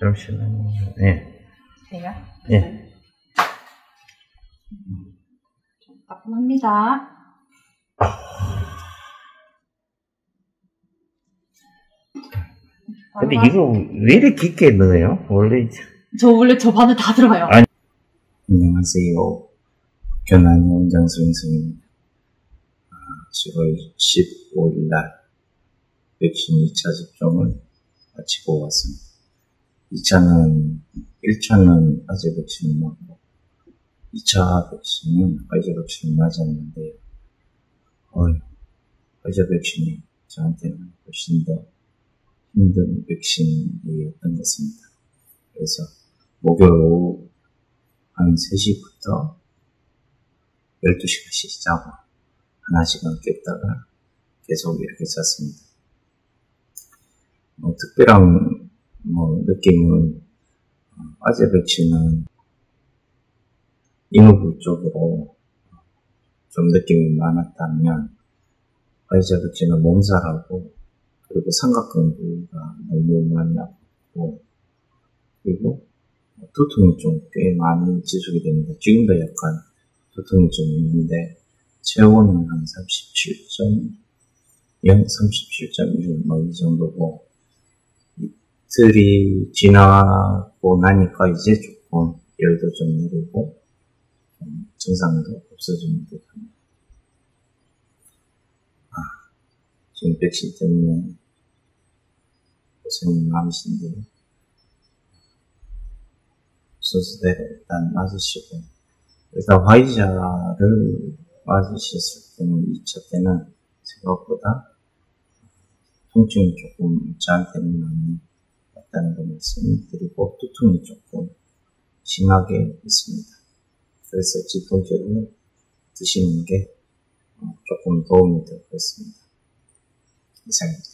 잠시만요. 예. 돼요? 예. 따끔합니다. 근데 이거 왜 이렇게 깊게 넣어요? 원래 저 원래 저 바늘 다 들어가요. 아니. 안녕하세요. 견한 원장수 선생입니다. 10월 15일 날 백신 2차 접종을 마치고 왔습니다. 2차는 1차는 아재 백신을 맞고 2차 백신은 아재 백신을 맞았는데요. 어휴, 아재 백신이 저한테는 훨씬 더 힘든 백신이었던 것입니다. 그래서 목요일 오후 한 3시부터 12시간씩 자고 하나시간 깼다가 계속 이렇게 잤습니다. 뭐 특별한 뭐 느낌은 아재 백신은 이무부 쪽으로 좀 느낌이 많았다면 아재 백신은 몸살하고 그리고 삼각근부가 너무 많이 아팠고 그리고 두통이 좀 꽤 많이 지속이 됩니다. 지금도 약간 두통이 좀 있는데 체온은 한 37.0, 37.1 뭐 이 정도고 이틀이 지나고 나니까 이제 조금 열도 좀 내리고 좀 증상도 없어지는 듯합니다. 아, 지금 백신 때문에 고생이 많으신데 순서대로 일단 맞으시고 일단 화이자를 맞으셨을 때는 2차 때는 생각보다 통증이 조금 저한테는 왔다는 걸 말씀드리고 두통이 조금 심하게 있습니다. 그래서 진통제를 드시는 게 조금 도움이 되겠습니다. 이상입니다.